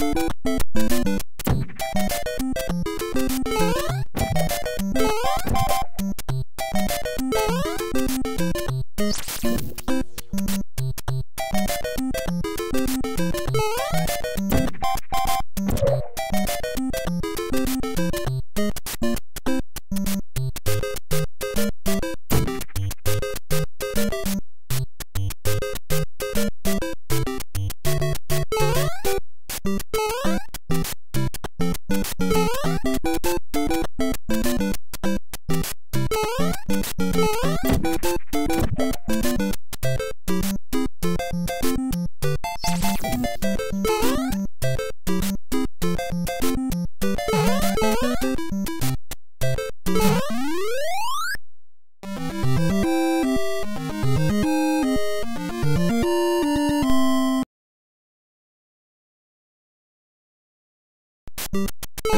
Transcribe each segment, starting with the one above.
You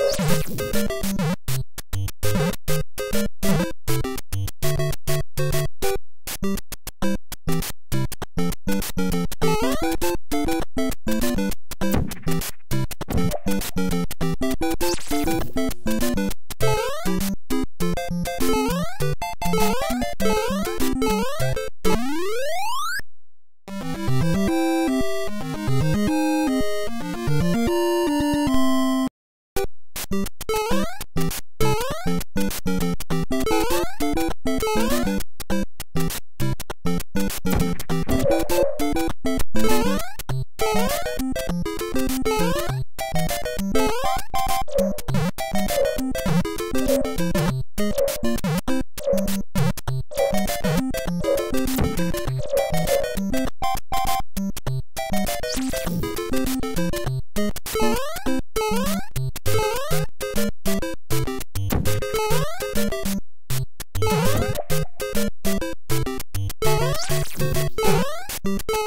you. Thank you. Música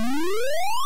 Woo!